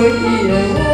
Yeah.